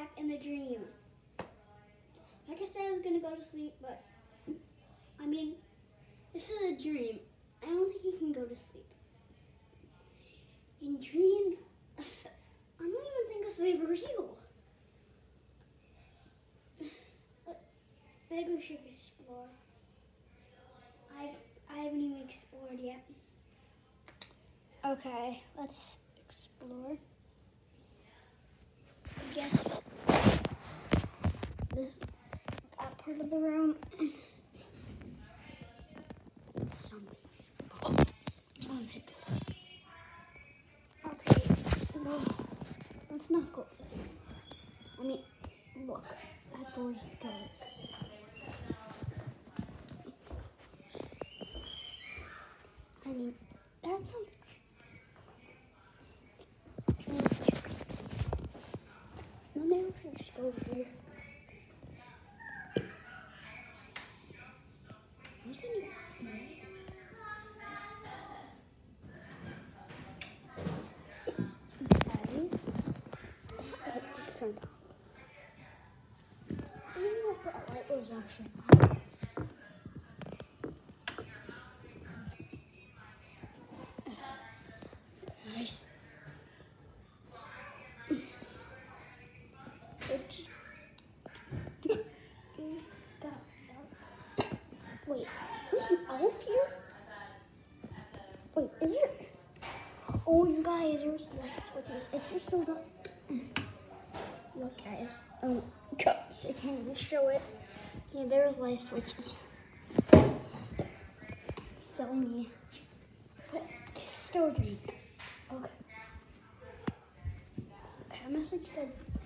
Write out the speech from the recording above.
back in the dream. Like I said, I was gonna go to sleep, but I mean, this is a dream. I don't think you can go to sleep. In dreams, I don't even think it's like real. Maybe we should explore. I I haven't even explored yet. Okay, let's explore. I guess this that part of the room. Let's not go. I mean, look, that door's dark. I mean, that sounds. Here. That was actually. It just. Wait, is an elf here? Wait, is there? Oh, you guys, there's light switches. It's just so dark. Look, guys. Oh, I can't even show it. Yeah, there's light switches. Silly me. But it's still a. Okay. I'm gonna send you guys